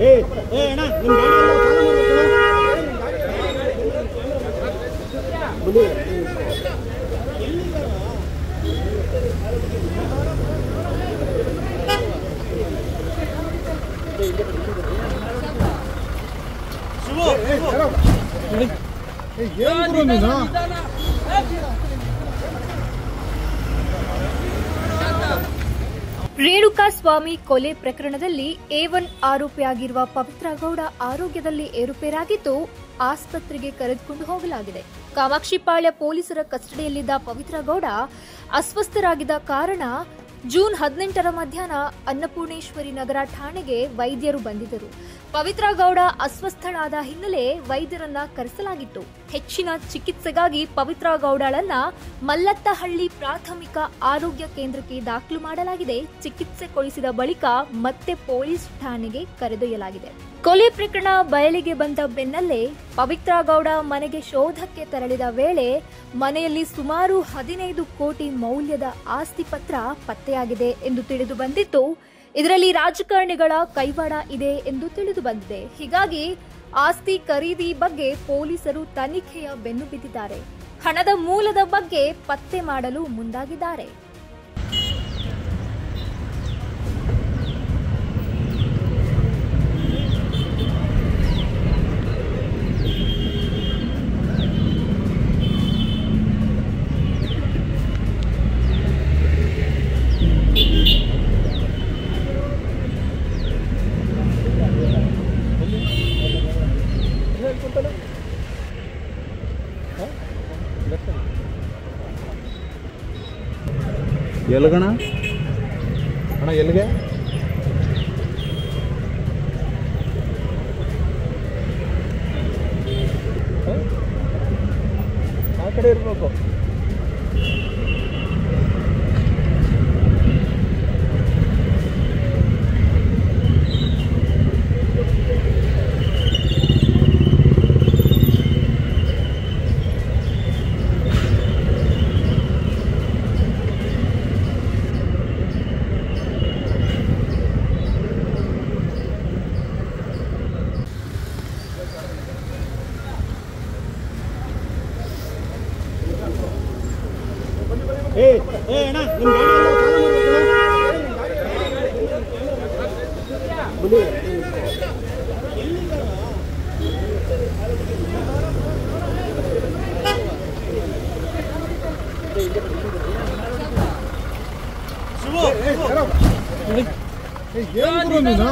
ಏ ಏ ಅಣ್ಣ ನಿಮ್ಮ ಗಾಡಿ ಎಲ್ಲ ಫಾಲೋ ಮಾಡ್ಬೇಕು ಬನ್ನಿ ಏನ್ ಗುರು ರೇಣುಕಾ ಸ್ವಾಮಿ ಕೊಲೆ ಪ್ರಕರಣದಲ್ಲಿ ಎ ಒನ್ ಆರೋಪಿಯಾಗಿರುವ ಪವಿತ್ರ ಗೌಡ ಆರೋಗ್ಯದಲ್ಲಿ ಏರುಪೇರಾಗಿದ್ದು ಆಸ್ಪತ್ರೆಗೆ ಕರೆದುಕೊಂಡು ಹೋಗಲಾಗಿದೆ. ಕಾಮಾಕ್ಷಿಪಾಳ್ಯ ಪೊಲೀಸರ ಕಸ್ಟಡಿಯಲ್ಲಿದ್ದ ಪವಿತ್ರ ಗೌಡ ಅಸ್ವಸ್ಥರಾಗಿದ್ದ ಕಾರಣ ಜೂನ್ ಹದಿನೆಂಟರ ಮಧ್ಯಾಹ್ನ ಅನ್ನಪೂರ್ಣೇಶ್ವರಿ ನಗರ ಠಾಣೆಗೆ ವೈದ್ಯರು ಬಂದಿದ್ದರು. ಪವಿತ್ರ ಗೌಡ ಅಸ್ವಸ್ಥಳಾದ ಹಿನ್ನೆಲೆ ವೈದ್ಯರನ್ನ ಕರೆಸಲಾಗಿತ್ತು. ಹೆಚ್ಚಿನ ಚಿಕಿತ್ಸೆಗಾಗಿ ಪವಿತ್ರ ಗೌಡಳನ್ನ ಮಲ್ಲತ್ತಹಳ್ಳಿ ಪ್ರಾಥಮಿಕ ಆರೋಗ್ಯ ಕೇಂದ್ರಕ್ಕೆ ದಾಖಲು ಮಾಡಲಾಗಿದೆ. ಚಿಕಿತ್ಸೆ ಕೊಡಿಸಿದ ಬಳಿಕ ಮತ್ತೆ ಪೊಲೀಸ್ ಠಾಣೆಗೆ ಕರೆದೊಯ್ಯಲಾಗಿದೆ. ಕೊಲೆ ಪ್ರಕರಣ ಬಯಲಿಗೆ ಬಂದ ಬೆನ್ನಲ್ಲೇ ಪವಿತ್ರ ಗೌಡ ಮನೆಗೆ ಶೋಧಕ್ಕೆ ತೆರಳಿದ ವೇಳೆ ಮನೆಯಲ್ಲಿ ಸುಮಾರು ಹದಿನೈದು ಕೋಟಿ ಮೌಲ್ಯದ ಆಸ್ತಿ ಪತ್ರ ಪತ್ತೆಯಾಗಿದೆ ಎಂದು ತಿಳಿದು ಬಂದಿದ್ದು ಇದರಲ್ಲಿ ರಾಜಕಾರಣಿಗಳ ಕೈವಾಡ ಇದೆ ಎಂದು ತಿಳಿದು ಬಂದಿದೆ. ಹೀಗಾಗಿ ಆಸ್ತಿ ಖರೀದಿ ಬಗ್ಗೆ ಪೊಲೀಸರು ತನಿಖೆಯ ಬೆನ್ನು ಬಿದ್ದಿದ್ದಾರೆ. ಹಣದ ಮೂಲದ ಬಗ್ಗೆ ಪತ್ತೆ ಮಾಡಲು ಮುಂದಾಗಿದ್ದಾರೆ. ಎಲ್ಗಣ? ಅಣ್ಣ ಎಲ್ಲಿಗೆ? ಆ? ಕಡೆ ಇರ್ಬೇಕು. ಏ ಏ ಅಣ್ಣ ನಿಮ್ಮ ಗಾಡಿ ಎಲ್ಲ ಫಾಲೋ ಮಾಡ್ಬೇಕು ಬನ್ನಿ ಏನ್ ಗುರು ನೀನು